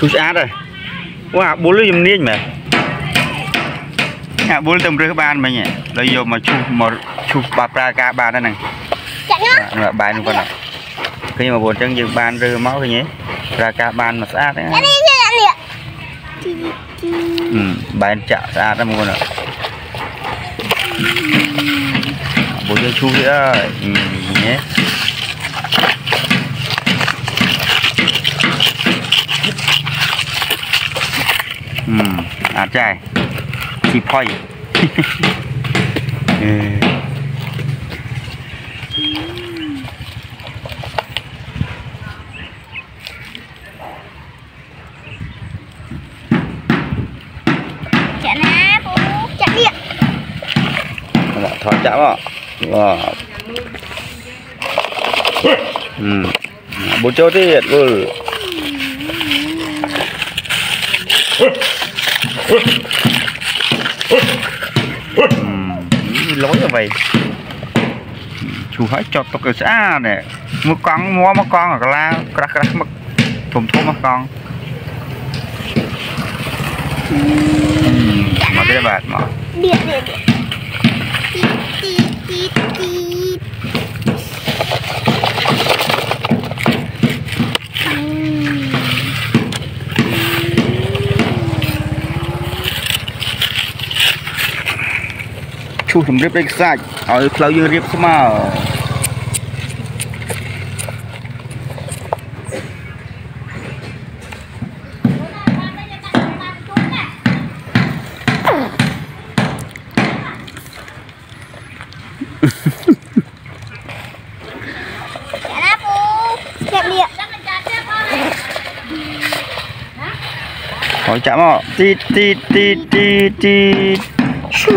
chú sát rồi wow bố lưu dùm niên mà. À bố tầm rưỡi ban mà nhỉ. Lấy vô mà chú một chú bà pra ca ba đó này. Chạy nhá. Bài luôn con ạ khi mà bố chân dừng ban rưỡi máu cái nhé ra ca ban mà sát đấy ừ ban chạ sát đó con ạ bố cho chú nữa ừ, nhé à trai chị phoi ừ. đi Đó, thôi chạm ạ wow. ừ. bố cho thiệt luôn lối như vậy chú hãy cho tôi cái xa nè một con mua một con ở cái la crack crack mất thùng thùng một con mà cái bạn mà điện điện điện ឈូសជំរាបដូចខ្សាច់ឲ្យផ្លូវយើងរៀបស្មើខោចាក់មកទីទីទីទីទីឈូ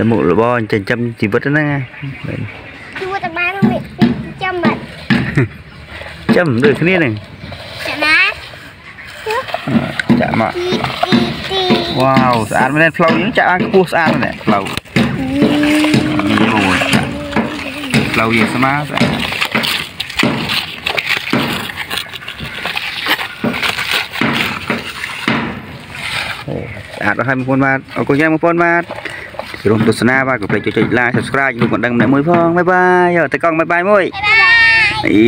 chạm là ca Ý rồi thì khói mà lan nó niên chứ những cái chùm niên nhá một đứa đó à ba nó chùm niên mất đấy là một lỗ bo trên trăm chỉ vứt nó nghe chú tao bán nó bị châm bệnh chấm được cái này chạy nè chạm mà tít tít tít wow saat mana flow ini cak ang kapus saat mana flow ini mau flow ya sama saat đó hai mươi ពីរួមទស្សនាបាទកុំភ្លេចចុច like subscribe លោកបណ្ដឹងម្នាក់មួយផងបាយបាយទៅកង់បាយបាយមួយអី